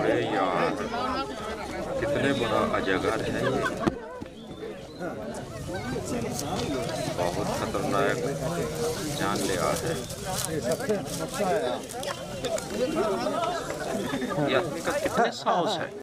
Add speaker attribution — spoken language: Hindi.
Speaker 1: अरे यार, कितने बड़ा अजगर है ये। बहुत खतरनाक जान है। आ है कितने सांस है।